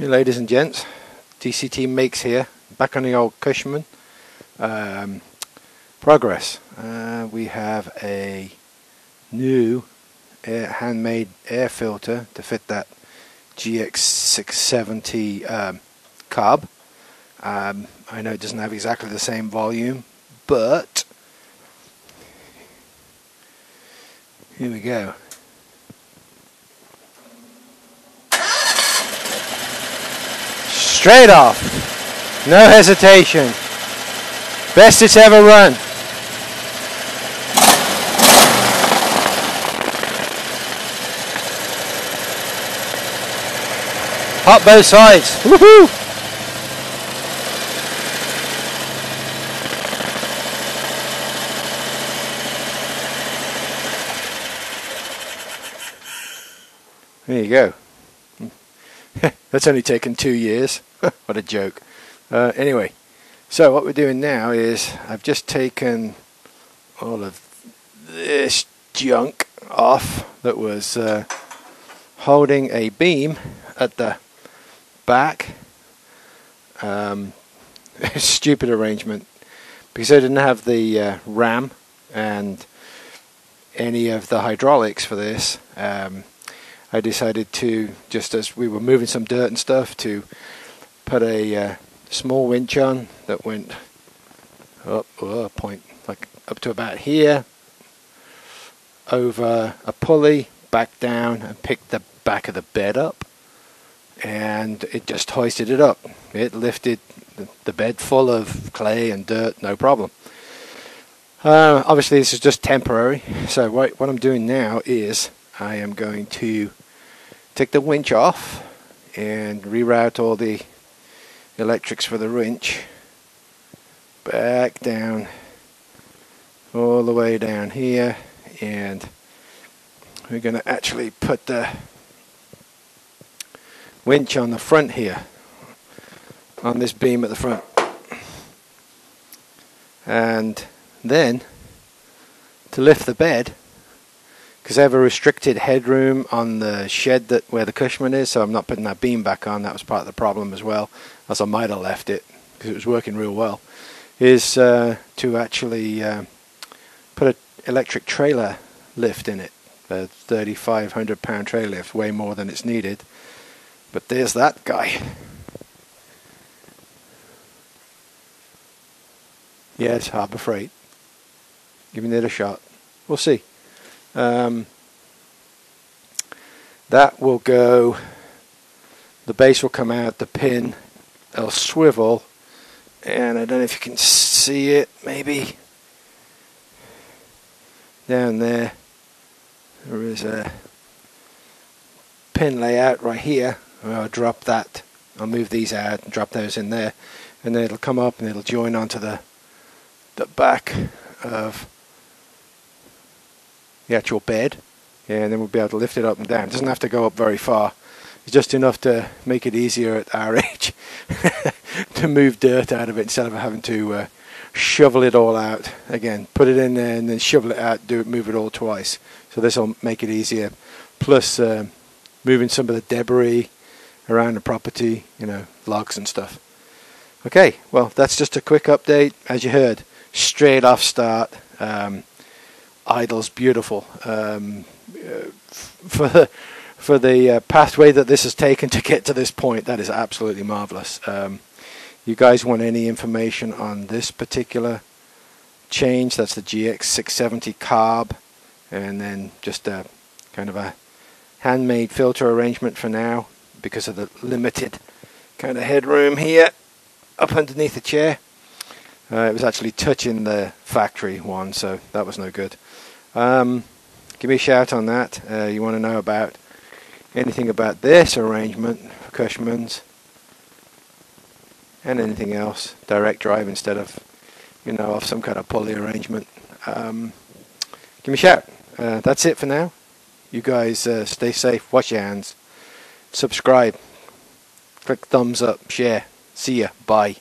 Hey, ladies and gents, DCT Makes here, back on the old Cushman. Um, progress. Uh, we have a new air, handmade air filter to fit that GX670 um, carb. Um, I know it doesn't have exactly the same volume, but here we go. Straight off. No hesitation. Best it's ever run. Hot both sides. Woohoo! There you go. That's only taken two years. what a joke. Uh, anyway, so what we're doing now is I've just taken all of this junk off that was uh, holding a beam at the back. Um, stupid arrangement because I didn't have the uh, ram and any of the hydraulics for this. Um, I decided to, just as we were moving some dirt and stuff, to put a uh, small winch on that went up oh, point like up to about here, over a pulley, back down, and picked the back of the bed up, and it just hoisted it up. It lifted the bed full of clay and dirt, no problem. Uh, obviously, this is just temporary. So what, what I'm doing now is I am going to take the winch off and reroute all the electrics for the winch back down. All the way down here and we're going to actually put the winch on the front here on this beam at the front. And then to lift the bed because I have a restricted headroom on the shed that where the Cushman is, so I'm not putting that beam back on. That was part of the problem as well, as I might have left it because it was working real well. Is uh, to actually uh, put an electric trailer lift in it, a 3,500 pound trailer lift, way more than it's needed. But there's that guy. Yes, Harbor Freight. Giving it a shot. We'll see. Um, that will go, the base will come out, the pin, it'll swivel, and I don't know if you can see it, maybe down there, there is a pin layout right here, I'll drop that, I'll move these out and drop those in there, and then it'll come up and it'll join onto the, the back of the actual bed and then we'll be able to lift it up and down. It doesn't have to go up very far. Just enough to make it easier at our age to move dirt out of it instead of having to uh, shovel it all out again. Put it in there and then shovel it out. Do it, move it all twice. So this will make it easier. Plus, uh, moving some of the debris around the property, you know, logs and stuff. Okay, well that's just a quick update. As you heard, straight off start. Um, idle's beautiful. Um, uh, for the, for the uh, pathway that this has taken to get to this point, that is absolutely marvelous. Um, you guys want any information on this particular change? That's the GX670 carb, and then just a kind of a handmade filter arrangement for now because of the limited kind of headroom here up underneath the chair. Uh, it was actually touching the factory one, so that was no good. Um, give me a shout on that. Uh, you want to know about anything about this arrangement for Cushman's and anything else, direct drive instead of, you know, off some kind of pulley arrangement. Um, give me a shout. Uh, that's it for now. You guys uh, stay safe, wash your hands, subscribe, click thumbs up, share. See ya. Bye.